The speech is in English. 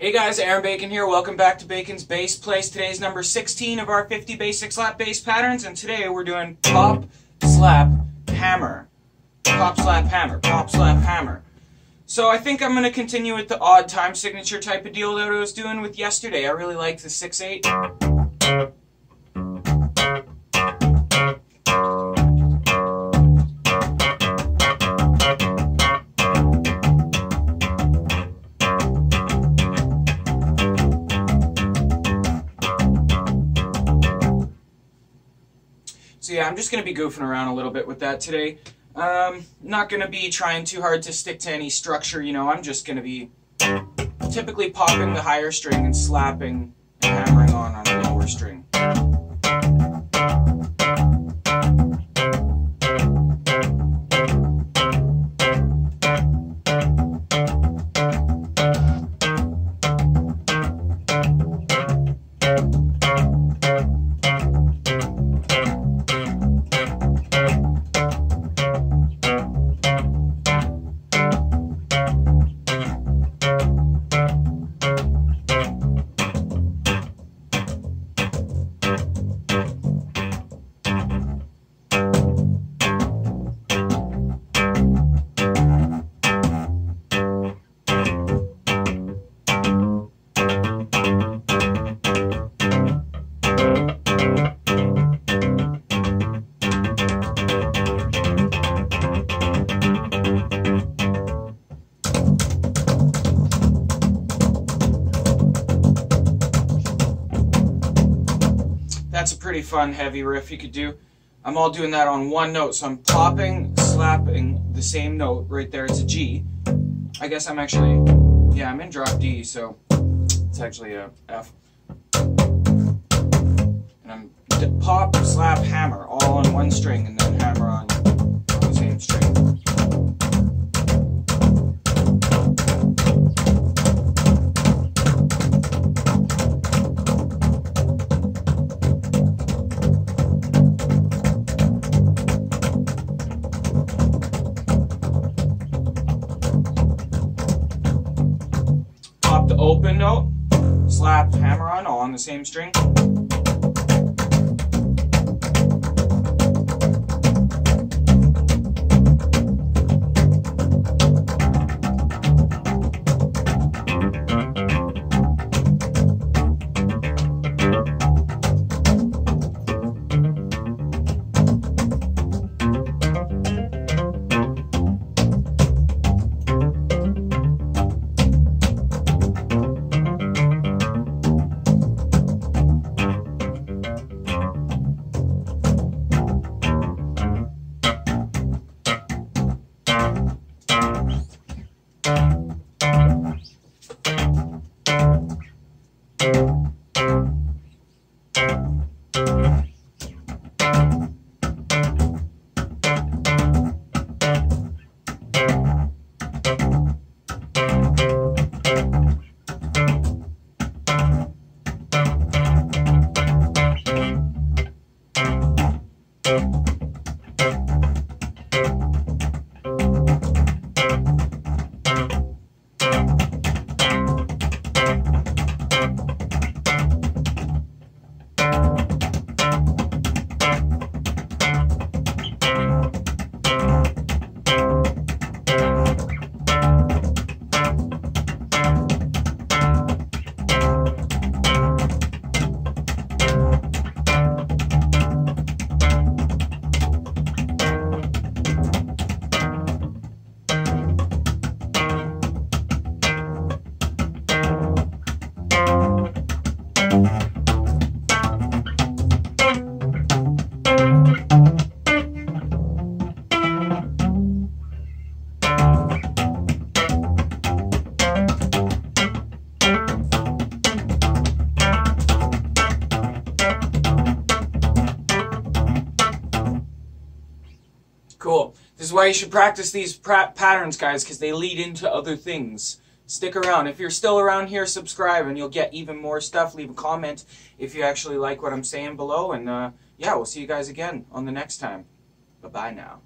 Hey guys, Aaron Bacon here. Welcome back to Bacon's Bass Place. Today's number 16 of our 50 basic slap bass patterns, and today we're doing pop, slap, hammer. Pop, slap, hammer. Pop, slap, hammer. So I think I'm going to continue with the odd time signature type of deal that I was doing with yesterday. I really like the 6-8. So yeah, I'm just going to be goofing around a little bit with that today. Um, not going to be trying too hard to stick to any structure, you know, I'm just going to be typically popping the higher string and slapping and hammering on on a lower string. Pretty fun heavy riff you could do. I'm all doing that on one note, so I'm popping, slapping the same note right there. It's a G. I guess I'm actually, yeah, I'm in drop D, so it's actually a F. And I'm pop, slap, hammer, all on one string, and then hammer on open note, slap, hammer on, all on the same string. Cool. This is why you should practice these patterns, guys, because they lead into other things. Stick around. If you're still around here, subscribe, and you'll get even more stuff. Leave a comment if you actually like what I'm saying below. And uh, yeah, we'll see you guys again on the next time. Bye-bye now.